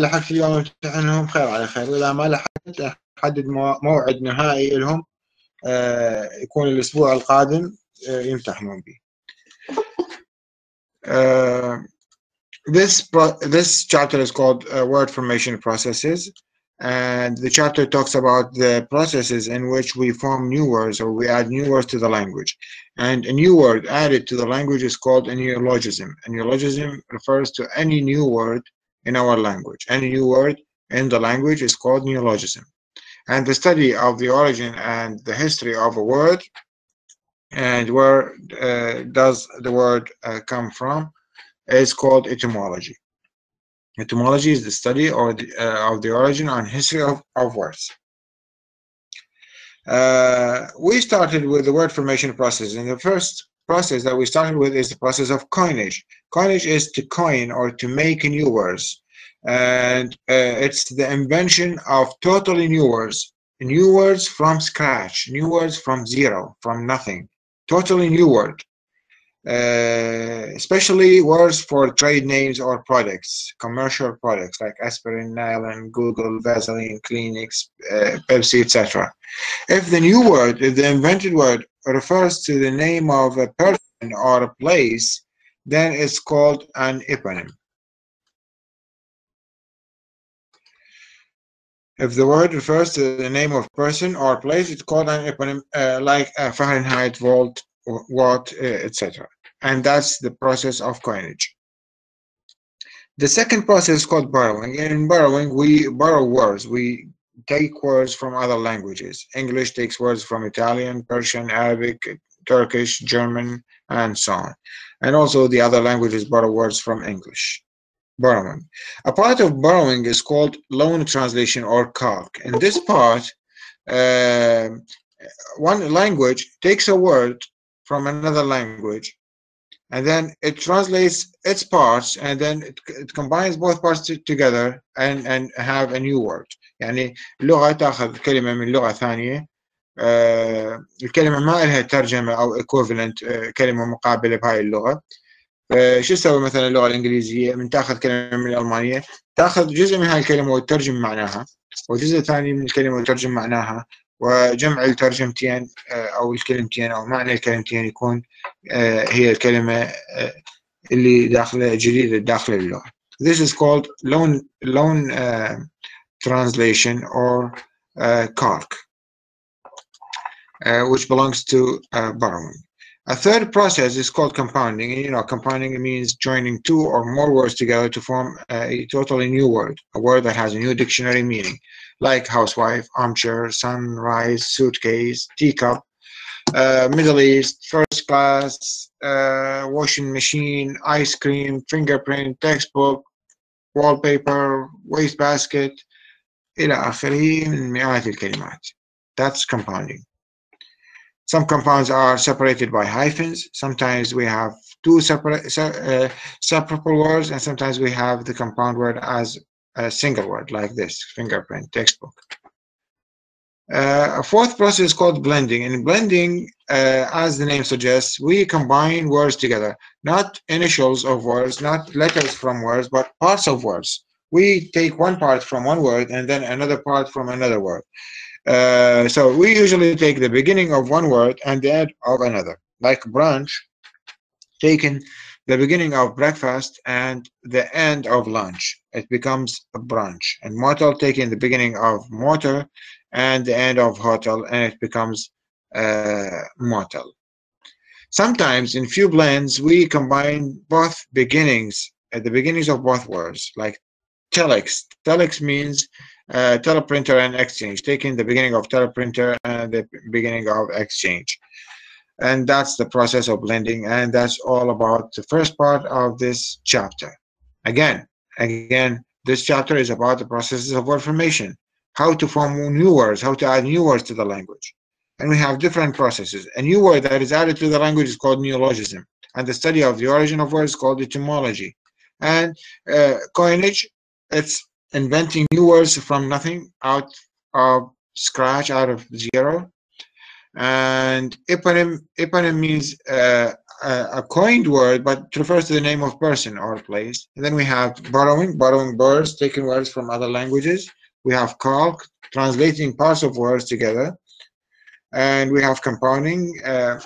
لحقت اليوم امتحنهم خير على خير واذا ما لحقت احدد موعد نهائي لهم يكون الأسبوع القادم يمتحنون به. this this chapter is called uh, word formation processes and the chapter talks about the processes in which we form new words or we add new words to the language and a new word added to the language is called a neologism a neologism refers to any new word in our language. Any new word in the language is called neologism. And the study of the origin and the history of a word and where uh, does the word uh, come from is called etymology. Etymology is the study or the, uh, of the origin and history of, of words. we started with the word formation process. In the first process that we started with is the process of coinage. Coinage is to coin or to make new words. And uh, it's the invention of totally new words, new words from scratch, new words from zero, from nothing, totally new word. Uh, especially words for trade names or products, commercial products like aspirin, nylon, Google, Vaseline, Kleenex, uh, Pepsi, etc. If the new word, if the invented word refers to the name of a person or a place, then it's called an eponym. If the word refers to the name of person or place, it's called an eponym, uh, like uh, Fahrenheit, volt, watt, uh, etc. And that's the process of coinage. The second process is called borrowing. In borrowing, we borrow words. We take words from other languages. English takes words from Italian, Persian, Arabic, Turkish, German, and so on. And also the other languages borrow words from English. Borrowing. A part of borrowing is called loan translation or calque. In this part, uh, one language takes a word from another language and then it translates its parts and then it, it combines both parts together and, and have a new word. يعني اللغة تأخذ كلمة من لغة ثانية. آه الكلمة ما لها ترجمة أو equivalent آه كلمة مقابلة بهاي اللغة. شو تسوي مثلا اللغة الإنجليزية؟ من تأخذ كلمة من الألمانية تأخذ جزء من هاي الكلمة وتترجم معناها وجزء ثاني من الكلمة وتترجم معناها. وجمع الترجمتين أو الكلمتين أو معنى الكلمتين يكون هي الكلمة اللي داخلة جديدة داخل اللغة. This is called loan loan uh, translation or uh, calque, uh, which belongs to borrowing. A third process is called compounding. You know, compounding means joining two or more words together to form a totally new word, a word that has a new dictionary meaning, like housewife, armchair, sunrise, suitcase, teacup, uh, Middle East, first class, uh, washing machine, ice cream, fingerprint, textbook, wallpaper, wastebasket, إلى آخره من مئات الكلمات. That's compounding. Some compounds are separated by hyphens. Sometimes we have two separate uh, separable words, and sometimes we have the compound word as a single word, like this: fingerprint, textbook. Uh, a fourth process is called blending. In blending, uh, as the name suggests, we combine words together, not initials of words, not letters from words, but parts of words. We take one part from one word and then another part from another word. Uh, so we usually take the beginning of one word and the end of another. Like brunch, taking the beginning of breakfast and the end of lunch. It becomes a brunch. And motel taking the beginning of motor and the end of hotel and it becomes uh, motel. Sometimes in few blends, we combine both beginnings at the beginnings of both words, like telex. Telex means uh, teleprinter and exchange, taking the beginning of teleprinter and the beginning of exchange. And that's the process of blending, and that's all about the first part of this chapter. Again, again, this chapter is about the processes of word formation, how to form new words, how to add new words to the language. And we have different processes. A new word that is added to the language is called neologism, and the study of the origin of words is called etymology. And uh, coinage, it's inventing new words from nothing, out of scratch, out of zero. and eponym eponym means uh, a coined word but refers to the name of person or place. And then we have borrowing borrowing words taking words from other languages. We have calque translating parts of words together. And we have compounding uh,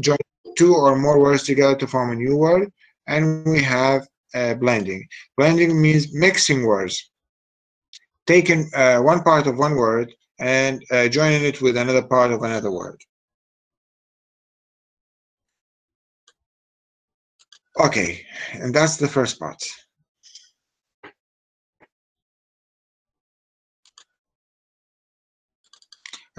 joining two or more words together to form a new word. And we have uh, blending blending means mixing words taking uh, one part of one word and uh, joining it with another part of another word. Okay, and that's the first part.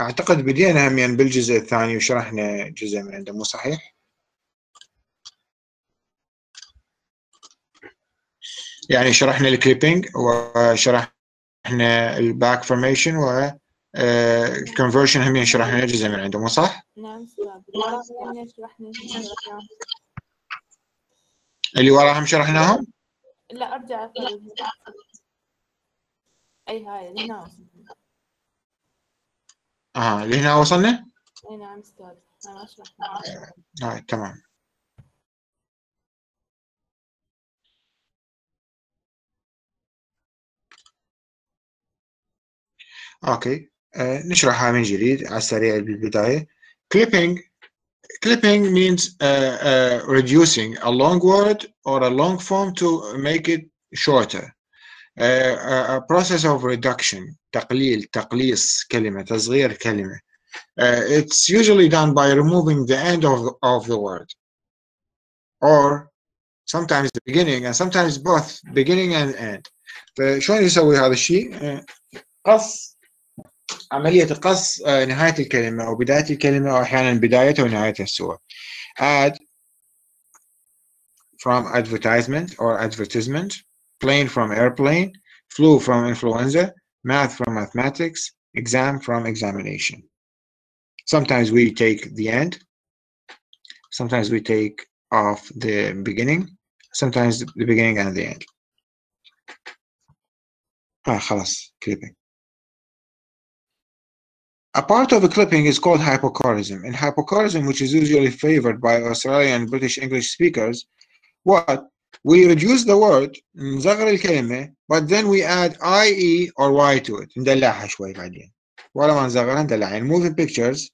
أعتقد بدينا هم يعني بالجزء الثاني وشرحنا جزء من عنده مو صحيح؟ يعني شرحنا الكليبينج وشرحنا الباك فورميشن و الكونفرشن هم شرحنا جزء من عنده مو صح؟ نعم اللي وراهم شرحناهم؟ لا أرجع. أي هاي اللي هنا وصلنا آه اللي هنا وصلنا؟ أي نعم أستاذ أنا أشرح آه تمام اوكي آه نشرحها من جديد على السريع بالبداية clipping clipping means uh, uh, reducing a long word or a long form to make it shorter uh, a process of reduction تقليل تقليص كلمة تصغير كلمة it's usually done by removing the end of, of the word or sometimes the beginning and sometimes both beginning and end فشلون يسوي هذا الشيء قص عملية القص نهاية الكلمة أو بداية الكلمة أو أحيانا بدايتها ونهايتها سوا. Ad from advertisement or advertisement, plane from airplane, flu from influenza, math from mathematics, exam from examination. Sometimes we take the end, sometimes we take off the beginning, sometimes the beginning and the end. Ah, خلاص, clipping. A part of clipping is called hypocorism. and hypocorism, which is usually favored by Australian and British English speakers, what? We reduce the word, but then we add IE or Y to it. ندلعها شوي بعدين. ولا ما نصغرها ندلعها. يعني movie pictures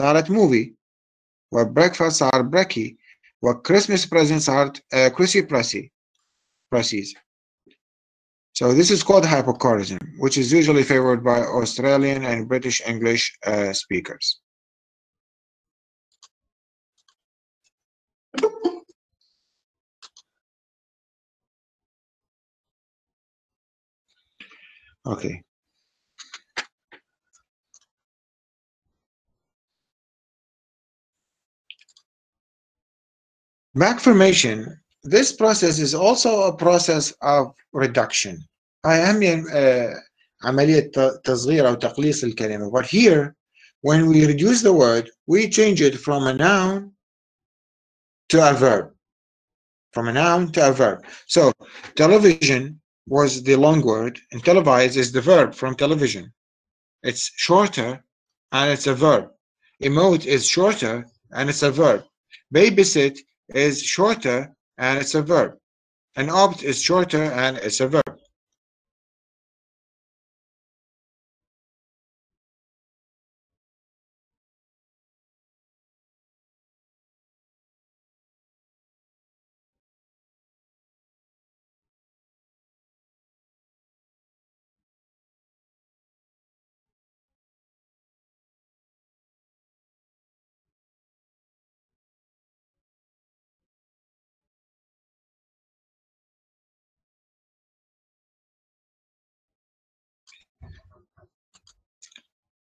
breakfasts movie. وبريكفاست where Christmas presents are صارت كريسي براسي. So this is called hypocorism, which is usually favored by Australian and British English uh, speakers. Okay. Back formation this process is also a process of reduction هاي أهم عملية تصغير أو تقليص الكلمة but here when we reduce the word we change it from a noun to a verb from a noun to a verb so television was the long word and televise is the verb from television it's shorter and it's a verb emote is shorter and it's a verb babysit is shorter and it's a verb. An opt is shorter and it's a verb.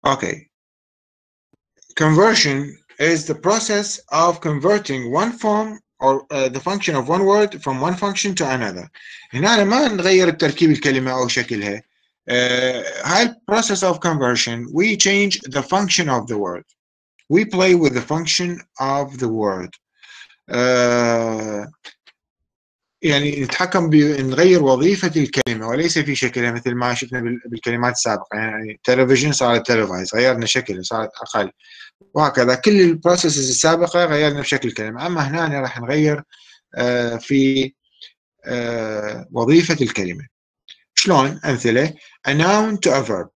Okay. Conversion is the process of converting one form or uh, the function of one word from one function to another. هنا ما نغير تركيب الكلمة أو شكلها. Uh, هاي process of conversion we change the function of the word. We play with the function of the word. Uh, يعني نتحكم بنغير وظيفة الكلمة وليس في شكلها مثل ما شفنا بالكلمات السابقة. يعني تلفزيون صارت تلفايز غيرنا شكله صارت أقل. وهكذا. كل البروسيسز السابقة غيرنا بشكل الكلمة أما هنا راح نغير آه، في آه، وظيفة الكلمة. شلون؟ أمثلة. A noun to a verb.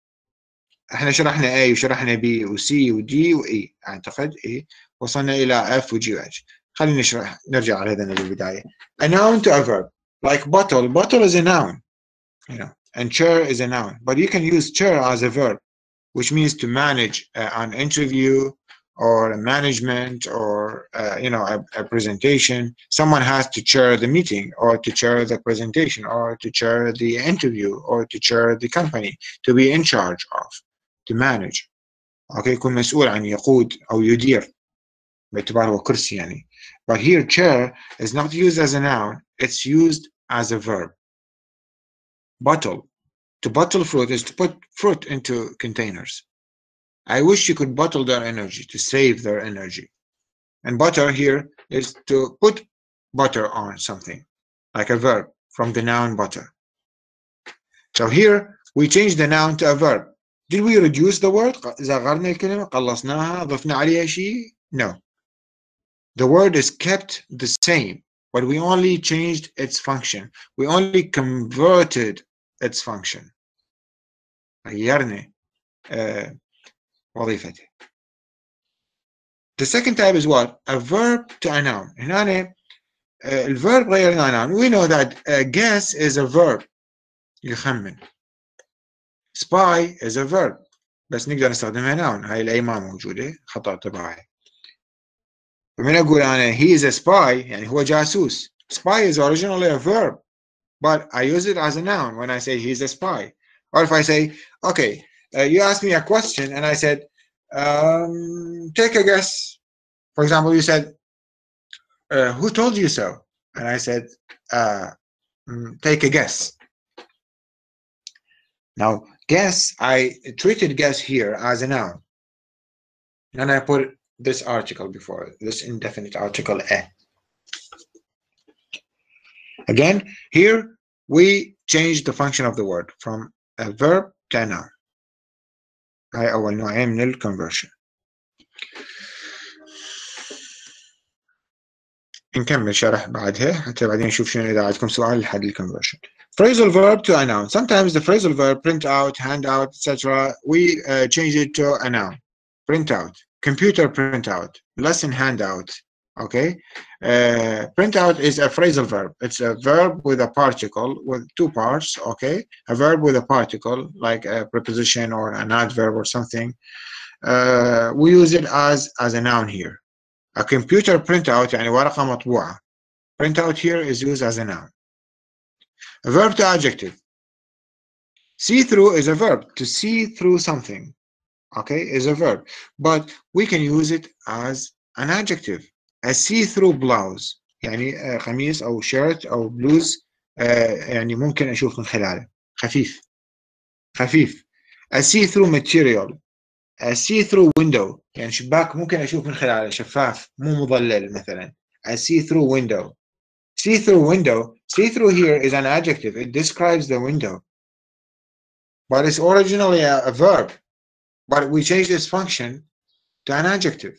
إحنا شرحنا A وشرحنا B و C و D و E. أعتقد E وصلنا إلى F و G و H. خلينا نشرح نرجع على هذا بالبداية a noun to a verb like bottle bottle is a noun you know and chair is a noun but you can use chair as a verb which means to manage uh, an interview or a management or uh, you know a, a, presentation someone has to chair the meeting or to chair the presentation or to chair the interview or to chair the company to be in charge of to manage اوكي يكون مسؤول عن يقود او يدير باعتباره هو كرسي يعني but here chair is not used as a noun it's used as a verb bottle to bottle fruit is to put fruit into containers I wish you could bottle their energy to save their energy. And butter here is to put butter on something, like a verb from the noun butter. So here we change the noun to a verb. Did we reduce the word? صغرنا الكلمة قلصناها ضفنا عليها شيء? No. The word is kept the same, but we only changed its function. We only converted its function. غيرنا uh, وظيفته. The second type is what? A verb to a noun. هنا uh, الverb غيرنا noun. We know that uh, guess is a verb. يخمن. Spy is a verb. بس نقدر نستخدمها noun. هاي الأي ما موجودة. خطأ طباعي. فمن أقول أنا he is a spy يعني هو جاسوس. Spy is originally a verb. But I use it as a noun when I say he's a spy. Or if I say, okay, uh, you asked me a question and I said, um, take a guess. For example, you said, uh, who told you so? And I said, uh, mm, take a guess. Now, guess, I treated guess here as a noun. And I put this article before, this indefinite article a. Again, here we change the function of the word from a verb to a noun. هاي أول نوعين من الكونفرشن نكمل شرح بعدها حتى بعدين نشوف شنو إذا عندكم سؤال لحد الكونفرشن phrasal verb to a noun sometimes the phrasal verb print out hand out etc we uh, change it to a noun print out computer print out lesson handout okay uh, print out is a phrasal verb it's a verb with a particle with two parts okay a verb with a particle like a preposition or an adverb or something uh, we use it as as a noun here a computer printout يعني ورقة مطبوعة printout here is used as a noun a verb to adjective see through is a verb to see through something okay is a verb but we can use it as an adjective a see-through blouse يعني قميص أو شيرت أو بلوز يعني ممكن أشوف من خلاله خفيف خفيف a see-through material a see-through window يعني شباك ممكن أشوف من خلاله شفاف مو مظلل مثلا a see-through window see-through window see-through here is an adjective it describes the window but it's originally a, a verb but we changed its function to an adjective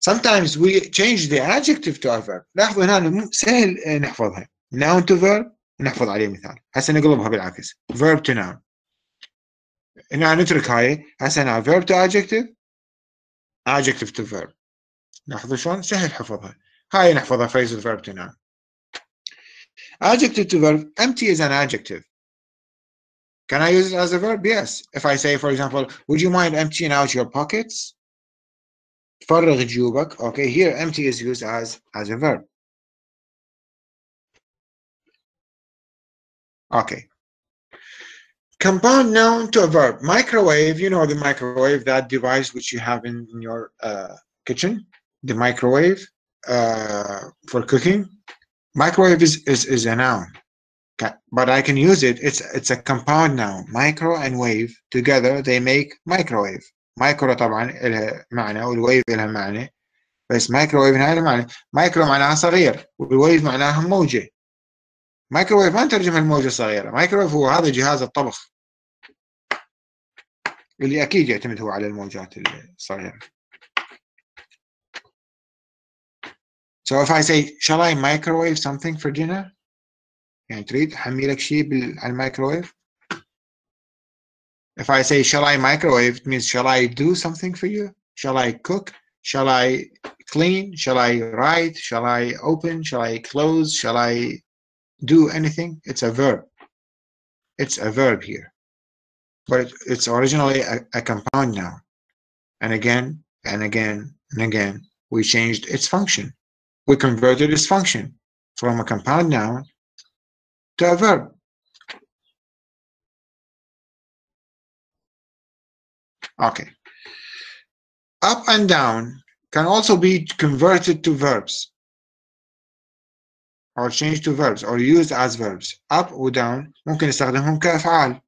sometimes we change the adjective to a verb لاحظوا هنا سهل نحفظها noun to verb نحفظ عليه مثال هسه نقلبها بالعكس verb to noun هنا نترك هاي هسه هنا verb to adjective adjective to verb لاحظوا شلون سهل حفظها هاي نحفظها phrasal verb to noun adjective to verb empty is an adjective can I use it as a verb yes if I say for example would you mind emptying out your pockets فرغ جيوبك okay here empty is used as as a verb okay compound noun to a verb microwave you know the microwave that device which you have in, in your uh, kitchen the microwave uh, for cooking microwave is, is is a noun But I can use it. It's it's a compound noun micro and wave. Together they make microwave. مايكرو طبعا لها معنى والويف لها معنى. بس مايكروويف لها معنى. مايكرو معناها صغير والويف معناها موجة. مايكروويف ما نترجمها الموجة الصغيرة مايكروويف هو هذا جهاز الطبخ. اللي أكيد يعتمد هو على الموجات الصغيرة. So if I say shall I microwave something for dinner? يعني تريد أحمي لك شيء بال- على الميكروويف If I say shall I microwave it means shall I do something for you Shall I cook Shall I clean Shall I write Shall I open Shall I close Shall I do anything It's a verb It's a verb here but it- it's originally a, a compound noun. And again, and again, and again, we changed its function. We converted its function from a compound noun to a verb. Okay. Up and down can also be converted to verbs or changed to verbs or used as verbs. Up or down ممكن نستخدمهم كأفعال.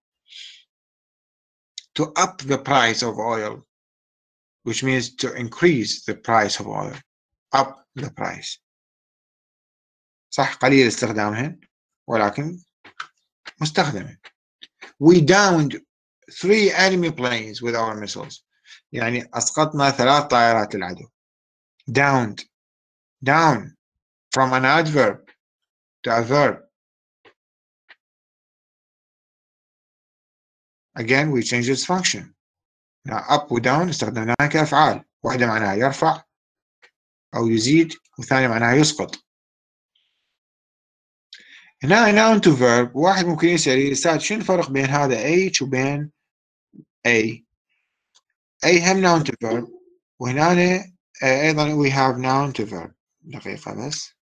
to up the price of oil, which means to increase the price of oil. Up the price. صح قليل استخدامهن ولكن مستخدمة. We downed three enemy planes with our missiles. يعني أسقطنا ثلاث طائرات للعدو. Downed. Down. From an adverb to a verb. again we change its function now up و down استخدمناها كأفعال واحدة معناها يرفع أو يزيد والثانية معناها يسقط هنا noun to verb واحد ممكن يسأل أستاذ شنو الفرق بين هذا H وبين A A هم noun to verb وهنا آه، أيضا we have noun to verb دقيقة بس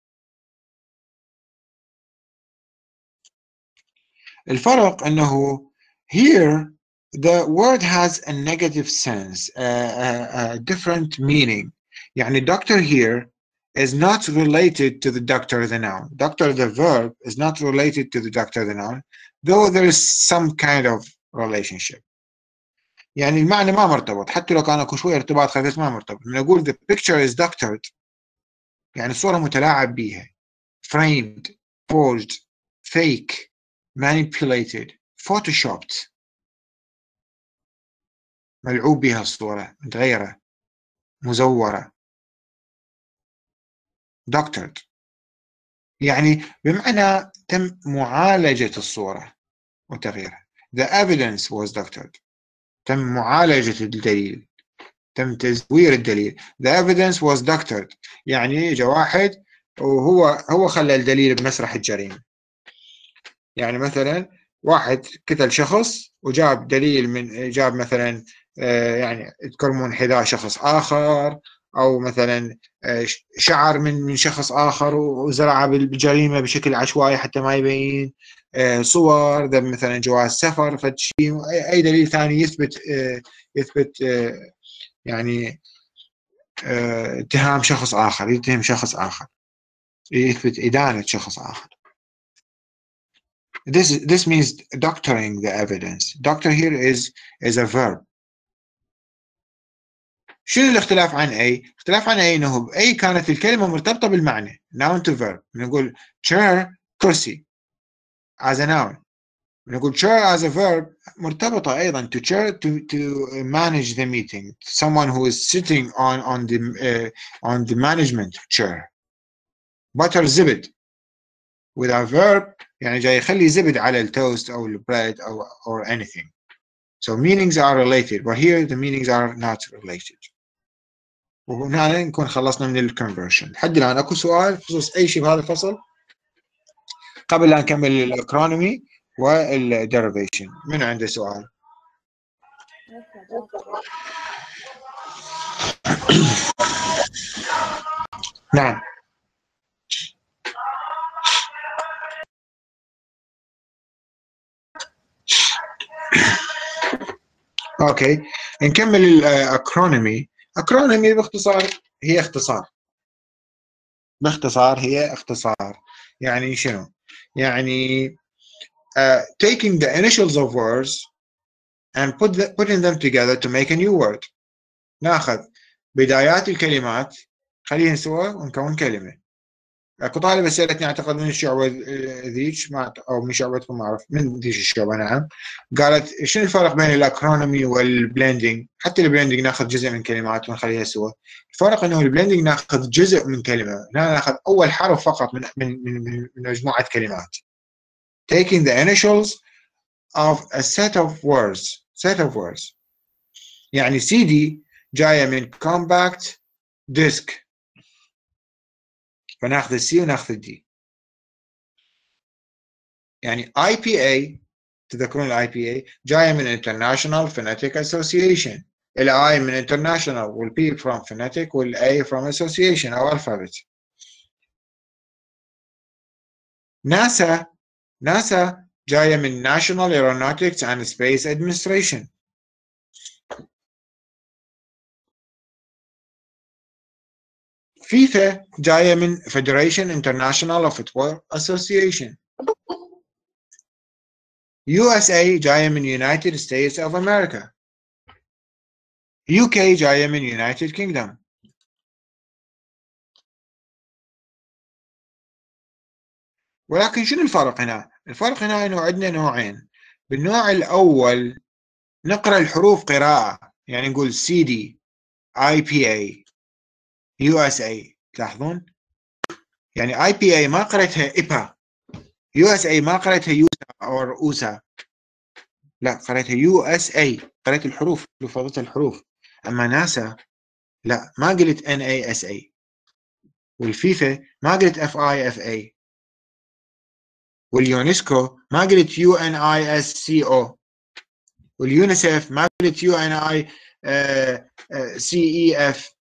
الفرق أنه here the word has a negative sense, a, a, a different meaning. يعني doctor here is not related to the doctor the noun. Doctor the verb is not related to the doctor the noun, though there is some kind of relationship. يعني المعنى ما مرتبط حتى لو كان اكو شويه ارتباط خفيف ما مرتبط من اقول the picture is doctored يعني الصوره متلاعب بيها framed forged fake manipulated photoshopped ملعوب بها الصورة متغيرة مزورة Doctored. يعني بمعنى تم معالجة الصورة وتغييرها. The evidence was doctored. تم معالجة الدليل. تم تزوير الدليل. The evidence was doctored. يعني اجى واحد وهو هو خلى الدليل بمسرح الجريمة. يعني مثلا واحد قتل شخص وجاب دليل من جاب مثلا آه، يعني تكرمون حذاء شخص آخر أو مثلا آه، شعر من من شخص آخر وزرعه بالجريمة بشكل عشوائي حتى ما يبين آه، صور ذا مثلا جواز سفر فد شيء أي- أي دليل ثاني يثبت آه، يثبت يعني اتهام شخص آخر يتهم شخص آخر يثبت إدانة شخص آخر This this means doctoring the evidence. Doctor here is is a verb. شنو الاختلاف عن A؟ اختلاف عن A انه A كانت الكلمة مرتبطة بالمعنى noun to verb نقول chair كرسي as a noun نقول chair as a verb مرتبطة أيضا to chair to to manage the meeting someone who is sitting on on the uh, on the management chair butter زبد with a verb يعني جاي يخلي زبد على التوست أو البريد أو or anything so meanings are related but here the meanings are not related وهنا نكون خلصنا من الكونفرشن لحد الآن أكو سؤال بخصوص أي شيء بهذا الفصل؟ قبل لا نكمل الأكرونومي والديريفيشن من عنده سؤال؟ نعم. أوكي. نكمل الأكرونومي. اكرونومي باختصار؟ هي اختصار. باختصار هي اختصار. يعني شنو؟ يعني uh, taking the initials of words and put the, putting them together to make a new word. ناخذ بدايات الكلمات خلينا سوا ونكون كلمة. كطالب سألتني اعتقد من الشعبة ذيك ما أو من شعبتكم ما أعرف من ذيك الشعبة نعم. قالت شنو الفرق بين الأكرونومي والبلندنج حتى البلندنج ناخذ جزء من كلمات ونخليها سوا. الفرق إنه البلندنج ناخذ جزء من كلمة لا ناخذ أول حرف فقط من من من, من مجموعة كلمات. Taking the initials of a set of words. Set of words. يعني CD جاية من compact disk. فناخذ السي وناخذ الدي يعني IPA تذكرون الاي بي اي جاية من International Phonetic Association الاي من International والبي from Phonetic والاي from Association أو Alphabet ناسا ناسا جاية من National Aeronautics and Space Administration فيفا جاية من Federation International of Football Association. USA جاية من United States of America. UK جاية من United Kingdom. ولكن شنو الفرق هنا؟ الفرق هنا إنه عندنا نوعين. بالنوع الأول نقرأ الحروف قراءة يعني نقول سي دي اي بي اي يو إس اي تلاحظون يعني آي بي اي ما قريتها إيبا. يو إس اي ما قريتها يوسا أو اوسا لا قريتها يو إس اي قريت الحروف لفظت الحروف. أما ناسا لا ما قلت إن إي إس اي والفيفا ما قلت إف آي إف اي واليونسكو ما قلت يو إن آي إس سي أو. واليونيسف ما قلت يو إن آي سي إي إف.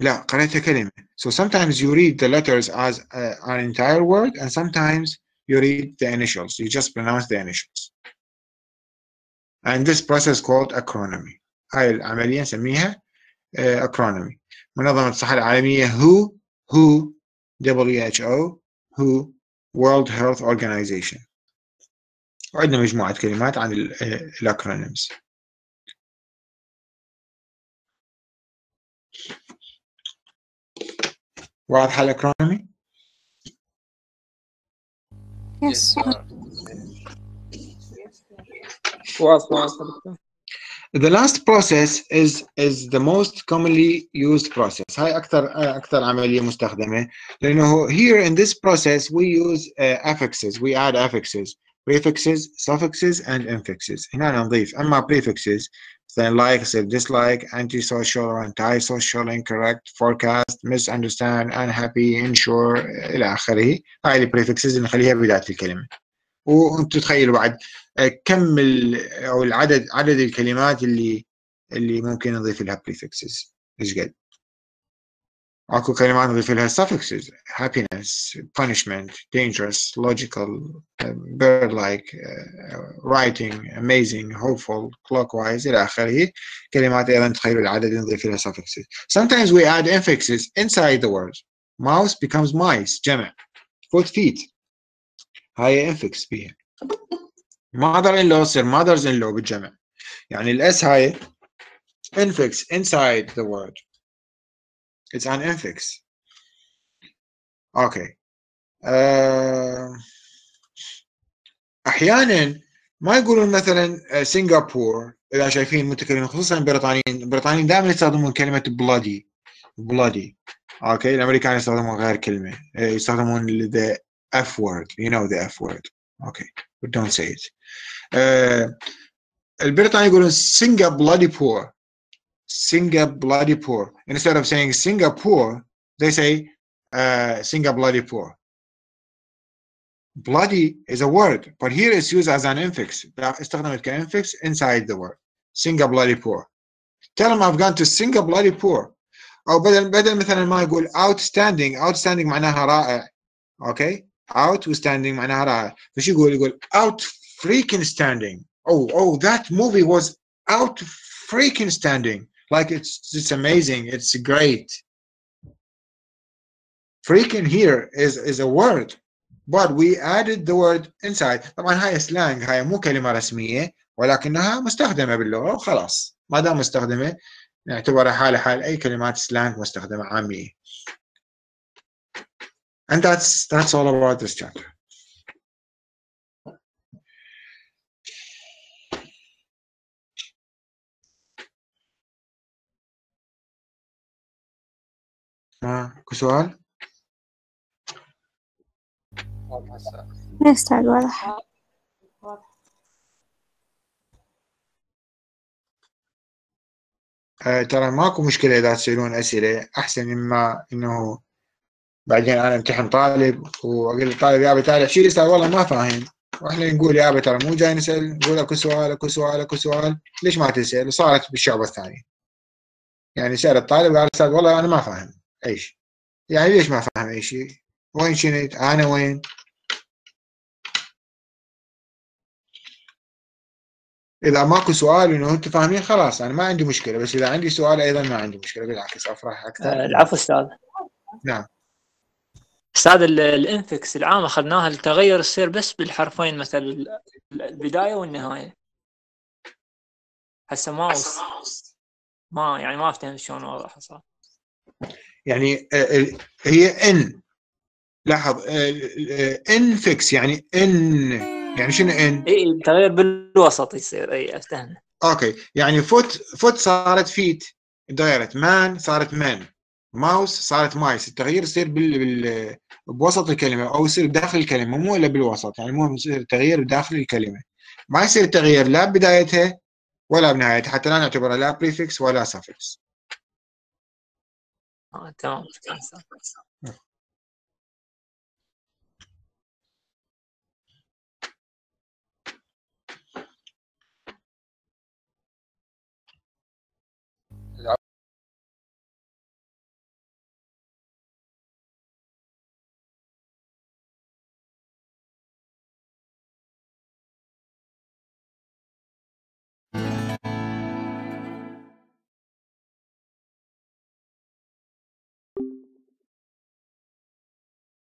لا قريتها كلمة so sometimes you read the letters as uh, an entire word and sometimes you read the initials you just pronounce the initials and this process called acronomy هاي العملية نسميها uh, acronomy منظمة الصحة العالمية WHO WHO WHO WHO World Health Organization وعندنا مجموعة كلمات عن الأكرونيمز واضحة الأكرونيمي؟ Yes. واضح واضح The last process is is the most commonly used process. هاي أكثر أكثر عملية مستخدمة لأنه here in this process we use uh, affixes we add affixes prefixes suffixes and infixes هنا نضيف أما prefixes then like say dislike antisocial or antisocial incorrect forecast misunderstand unhappy ensure إلى آخره. هاي البريفكسز نخليها بداية الكلمة. وأنتم تخيلوا بعد كم أو العدد عدد الكلمات اللي اللي ممكن نضيف لها prefixes إيش قد؟ اكو كلمات نضيف لها suffixes happiness punishment dangerous logical bird like writing amazing hopeful clockwise الى اخره كلمات ايضا تخيلوا العدد نضيف لها suffixes sometimes we add infixes inside the word mouse becomes mice جمع foot feet هاي infix فيها mother in law تصير mothers in law بالجمع يعني الاس هاي infix inside the word It's an ethics. Okay. Uh, أحيانا ما يقولون مثلا آه، سنغافور إذا شايفين متكلمين خصوصا البريطانيين البريطانيين دائما يستخدمون كلمة بلادي. بلادي. أوكي الأمريكان يستخدمون غير كلمة. آه، يستخدمون ذا اف وورد يو نو ذا اف وورد أوكي دونت سي ات البريطانيين يقولون سنغا بلادي بور Singa bloody poor instead of saying Singapore they say uh, Singa bloody poor bloody is a word but here it's used as an infix استخدمت كinfix inside the word Singa bloody poor tell them I've gone to Singa bloody poor او بدل بدل مثلا ما يقول outstanding outstanding معناها رائع اوكي okay? out وستاندينج معناها رائع فش يقول يقول out freaking standing oh oh that movie was out freaking standing like it's it's amazing it's great freaking here is is a word but we added the word inside طبعا هاي سلانج هاي مو كلمه رسميه ولكنها مستخدمه باللغه وخلاص ما دام مستخدمه نعتبرها حالة حال اي كلمات سلانج مستخدمه عاميه And that's that's all about this chapter. ما اكو سؤال؟ أستاذ واضح. آه ترى ماكو مشكلة إذا تسألون أسئلة. أحسن مما إنه بعدين أنا أمتحن طالب وأقول للطالب يا أبي تعال احكي لي أستاذ والله ما فاهم. وإحنا نقول يا أبي ترى مو جاي نسأل؟ نقول أكو سؤال أكو سؤال أكو سؤال. ليش ما تسأل؟ وصارت بالشعبة الثانية. يعني سأل الطالب قال أستاذ والله أنا ما فاهم. أي شيء يعني ليش ما فاهم أي شيء؟ وين كنت؟ أنا وين؟ إذا ماكو سؤال إنه أنتم فاهمين خلاص أنا ما عندي مشكلة بس إذا عندي سؤال أيضا ما عندي مشكلة بالعكس أفرح أكثر آه، العفو أستاذ نعم. أستاذ ال- الإنفكس العام أخذناها التغير يصير بس بالحرفين مثلا ال- البداية والنهاية هسه ماوس ما يعني ما فهمت شلون واضح صار يعني آه، ال- هي ان لاحظ ان فيكس يعني ان يعني شنو ان اي التغير بالوسط يصير. اي افتهم أوكي. يعني فوت فوت صارت فيت تغيرت مان صارت مان ماوس صارت مايس التغيير يصير بال... بال... بوسط الكلمة أو يصير بداخل الكلمة مو إلا بالوسط. يعني مو يصير تغيير بداخل الكلمة. ما يصير تغيير لا بدايتها ولا بنهايتها حتى لا نعتبرها لا بريفكس ولا سافكس en attends, comme.